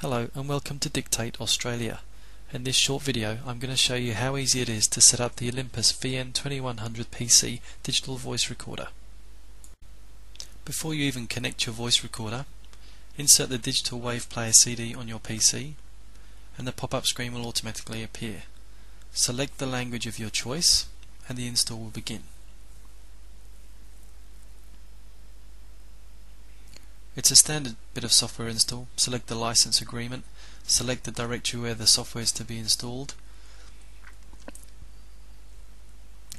Hello and welcome to Dictate Australia. In this short video I'm going to show you how easy it is to set up the Olympus VN2100 PC digital voice recorder. Before you even connect your voice recorder, insert the digital wave player CD on your PC and the pop-up screen will automatically appear. Select the language of your choice and the install will begin. It's a standard bit of software install. Select the license agreement, select the directory where the software is to be installed.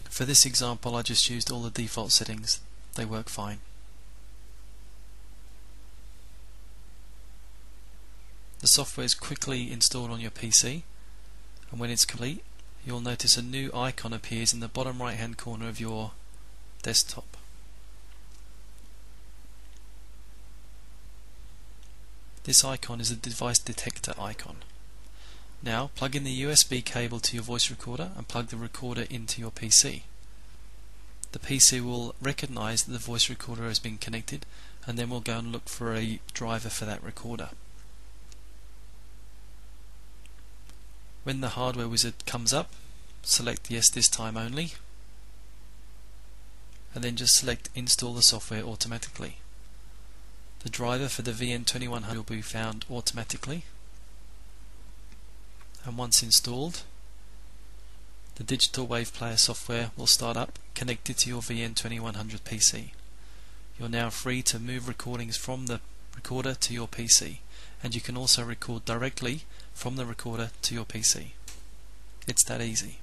For this example I just used all the default settings. They work fine. The software is quickly installed on your PC and when it's complete you'll notice a new icon appears in the bottom right hand corner of your desktop. This icon is a device detector icon. Now plug in the USB cable to your voice recorder and plug the recorder into your PC. The PC will recognize that the voice recorder has been connected and then we'll go and look for a driver for that recorder. When the hardware wizard comes up, select yes this time only and then just select install the software automatically. The driver for the VN2100 will be found automatically and once installed the digital wave player software will start up connected to your VN2100 PC. You're now free to move recordings from the recorder to your PC and you can also record directly from the recorder to your PC. It's that easy.